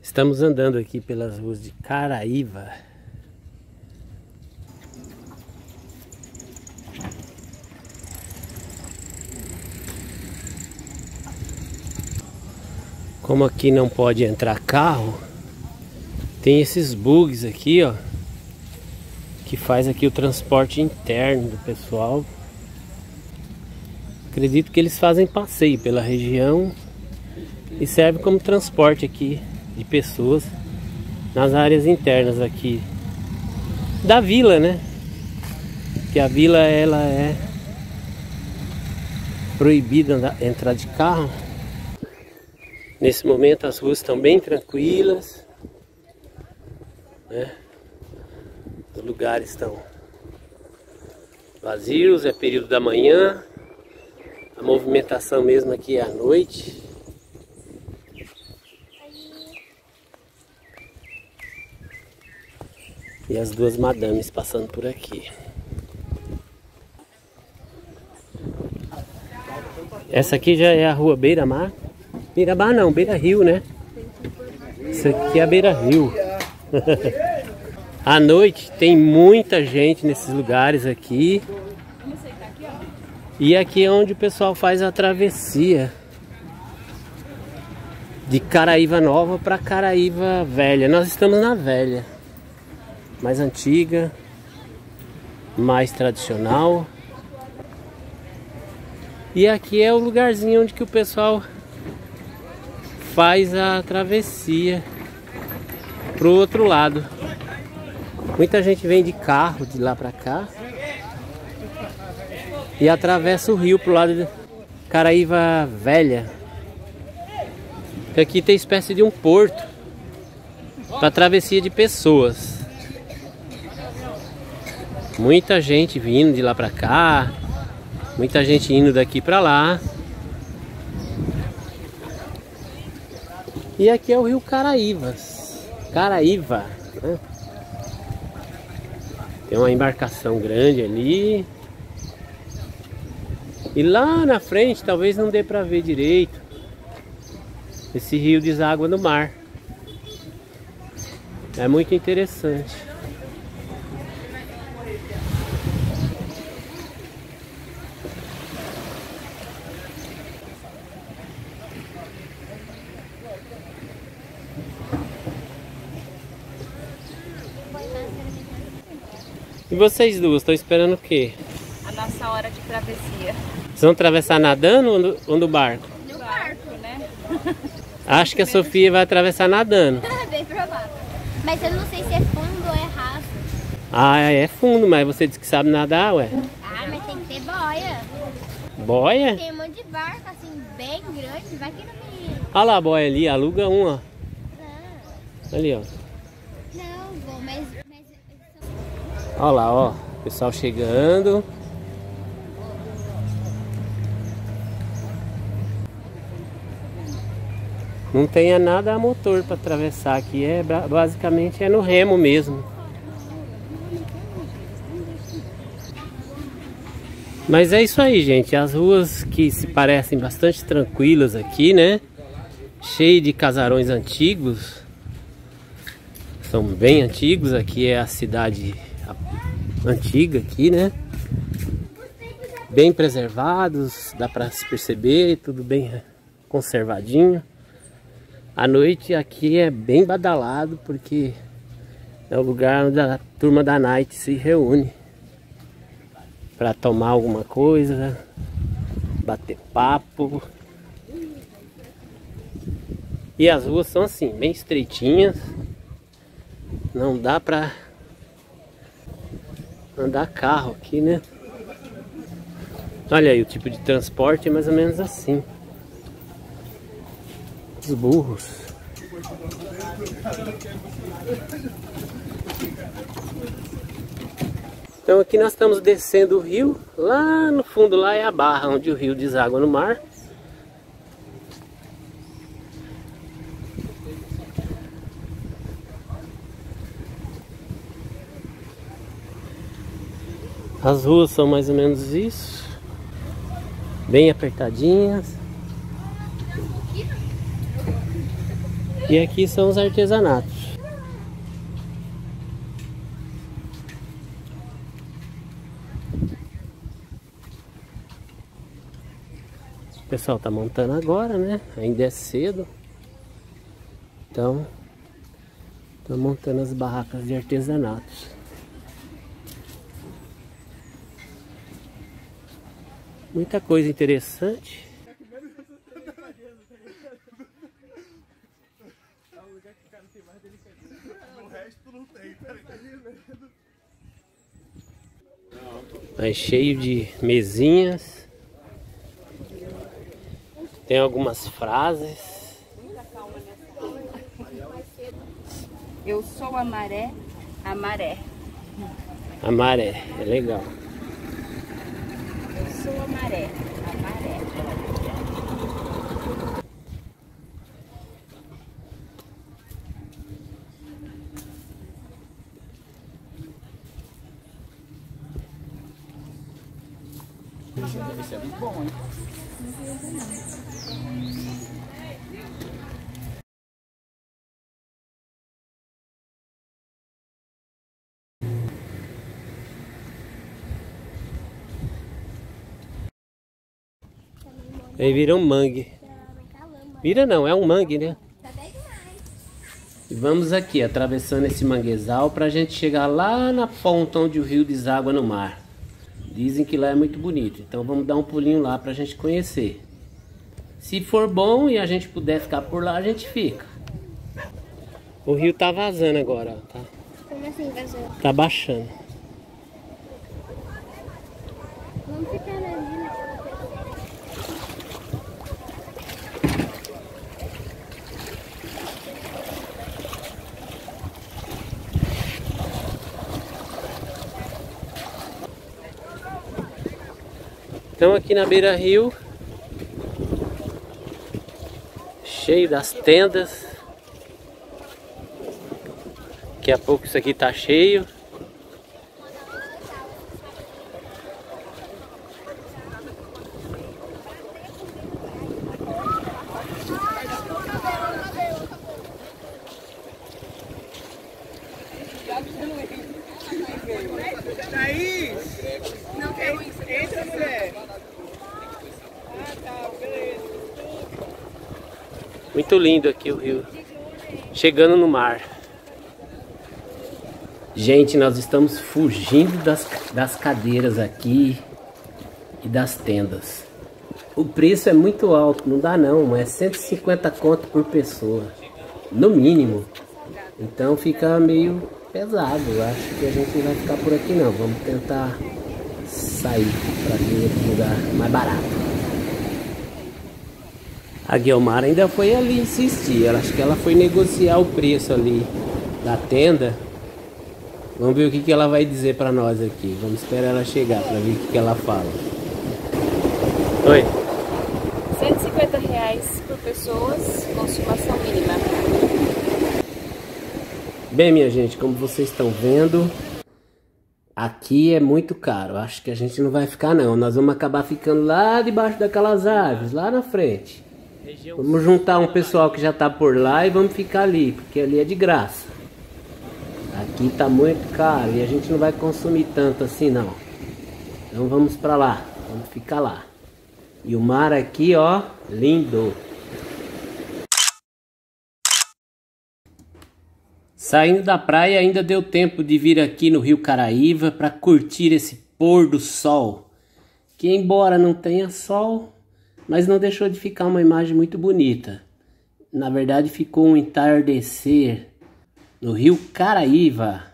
Estamos andando aqui pelas ruas de Caraíva. Como aqui não pode entrar carro, tem esses bugs aqui, ó, que faz aqui o transporte interno do pessoal. Acredito que eles fazem passeio pela região e serve como transporte aqui de pessoas nas áreas internas aqui da vila, né? Que a vila ela é proibida entrar de carro. Nesse momento as ruas estão bem tranquilas. Né? Os lugares estão vazios, é período da manhã. A movimentação mesmo aqui é à noite. E as duas madames passando por aqui. Essa aqui já é a rua Beira Mar. Beira-Mar não, Beira-Rio, né? Isso aqui é a Beira-Rio. à noite tem muita gente nesses lugares aqui. E aqui é onde o pessoal faz a travessia de Caraíva Nova para Caraíva Velha. Nós estamos na Velha, mais antiga, mais tradicional. E aqui é o lugarzinho onde que o pessoal faz a travessia pro outro lado. Muita gente vem de carro de lá para cá e atravessa o rio pro lado de Caraíva Velha. Aqui tem espécie de um porto para travessia de pessoas. Muita gente vindo de lá para cá, muita gente indo daqui para lá. E aqui é o rio Caraívas. Caraíva. Né? Tem uma embarcação grande ali. E lá na frente talvez não dê para ver direito. Esse rio deságua no mar. É muito interessante. E vocês duas, estão esperando o quê? A nossa hora de travessia. Vocês vão atravessar nadando ou no, ou no barco? No barco, né? Acho que a Sofia vai atravessar nadando. Bem provável. Mas eu não sei se é fundo ou é raso. Ah, é fundo, mas você disse que sabe nadar, ué. Ah, mas tem que ter boia. Boia? Tem um monte de barco, assim, bem grande. Vai que não me... Olha lá a boia ali, aluga um, ó. Não, Ali, ó. não vou, mas... mas... Olha lá, ó. Pessoal chegando. Não tem nada a motor para atravessar aqui, é ba- basicamente é no remo mesmo. Mas é isso aí, gente. As ruas que se parecem bastante tranquilas aqui, né? Cheio de casarões antigos. São bem antigos. Aqui é a cidade antiga aqui, né? Bem preservados, dá para se perceber, tudo bem conservadinho. A noite aqui é bem badalado porque é o lugar onde a turma da night se reúne para tomar alguma coisa, bater papo. E as ruas são assim, bem estreitinhas. Não dá pra andar carro aqui, né? Olha aí, o tipo de transporte é mais ou menos assim. Os burros. Então aqui nós estamos descendo o rio. Lá no fundo lá é a barra onde o rio deságua no mar. As ruas são mais ou menos isso. Bem apertadinhas. E aqui são os artesanatos. O pessoal tá montando agora, né? Ainda é cedo. Então, estão montando as barracas de artesanatos. Muita coisa interessante. É cheio de mesinhas. Tem algumas frases. Eu sou a maré, a maré. A maré, é legal. Maré, a maré. Ser muito bom, hein? Aí vira um mangue. Vira não, é um mangue, né? E vamos aqui, atravessando esse manguezal para a gente chegar lá na ponta onde o rio deságua no mar. Dizem que lá é muito bonito, então vamos dar um pulinho lá para a gente conhecer. Se for bom e a gente puder ficar por lá, a gente fica. O rio tá vazando agora, ó, tá? Como assim, vazou? Tá baixando. Estamos aqui na beira rio, cheio das tendas. Daqui a pouco isso aqui tá cheio. Muito lindo aqui o rio. Chegando no mar. Gente, nós estamos fugindo das, das cadeiras aqui e das tendas. O preço é muito alto, não dá não, é 150 conto por pessoa, no mínimo. Então fica meio pesado, acho que a gente não vai ficar por aqui não, vamos tentar sair para ver outro lugar mais barato. A Guilmar ainda foi ali insistir, ela, acho que ela foi negociar o preço ali da tenda. Vamos ver o que, que ela vai dizer para nós aqui. Vamos esperar ela chegar para ver o que, que ela fala. Oi. 150 reais por pessoas, consumação mínima. Bem, minha gente, como vocês estão vendo, aqui é muito caro. Acho que a gente não vai ficar não. Nós vamos acabar ficando lá debaixo daquelas árvores, lá na frente. Vamos juntar um pessoal que já tá por lá e vamos ficar ali, porque ali é de graça. Aqui tá muito caro e a gente não vai consumir tanto assim não. Então vamos para lá, vamos ficar lá. E o mar aqui, ó, lindo. Saindo da praia ainda deu tempo de vir aqui no Rio Caraíva para curtir esse pôr do sol. Que embora não tenha sol, mas não deixou de ficar uma imagem muito bonita. Na verdade ficou um entardecer no Rio Caraíva.